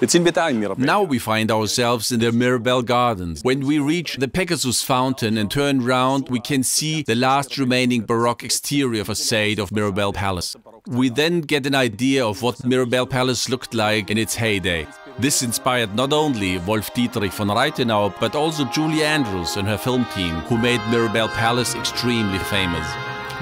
Now we find ourselves in the Mirabell Gardens. When we reach the Pegasus Fountain and turn round, we can see the last remaining Baroque exterior facade of Mirabell Palace. We then get an idea of what Mirabell Palace looked like in its heyday. This inspired not only Wolf Dietrich von Raitenau, but also Julie Andrews and her film team, who made Mirabell Palace extremely famous.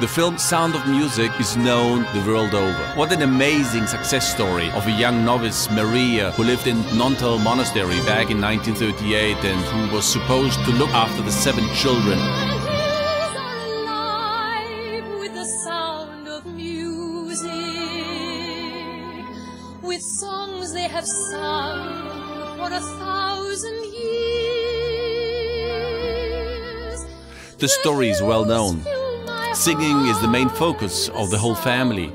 The film Sound of Music is known the world over. What an amazing success story of a young novice, Maria, who lived in Nontal Monastery back in 1938 and who was supposed to look after the seven children. With songs they have sung for a thousand years. The story is well known. Singing is the main focus of the whole family.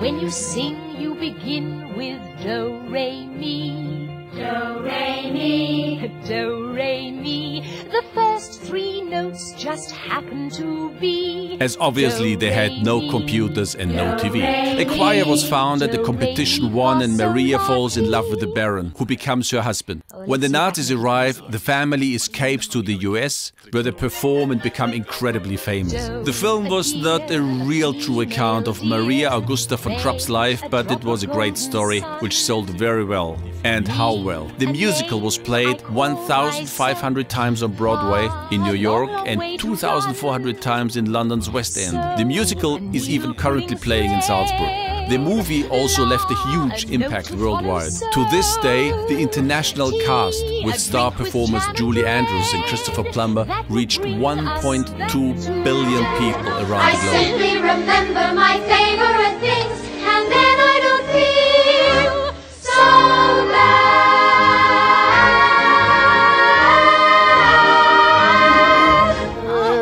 When you sing, you begin with do, re, mi. Do, re, mi. Do, re, mi. The first three notes just happen to be. As obviously they had no computers and no TV. A choir was founded, the competition won, and Maria falls in love with the Baron, who becomes her husband. When the Nazis arrive, the family escapes to the US, where they perform and become incredibly famous. The film was not a real true account of Maria Augusta von Trapp's life, but it was a great story, which sold very well. And how well. The musical was played 1,500 times on Broadway in New York and 2,400 times in London's West End. The musical is even currently playing in Salzburg. The movie also left a huge impact worldwide. To this day, the international cast, with star performers Julie Andrews and Christopher Plummer, reached 1.2 billion people around the globe.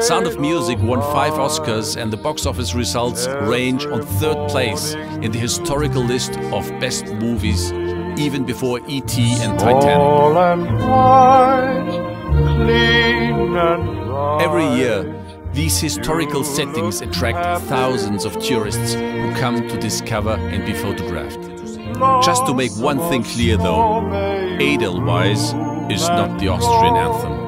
Sound of Music won five Oscars and the box office results range on third place in the historical list of best movies, even before E.T. and Titanic. Every year, these historical settings attract thousands of tourists who come to discover and be photographed. Just to make one thing clear though, Edelweiss is not the Austrian anthem.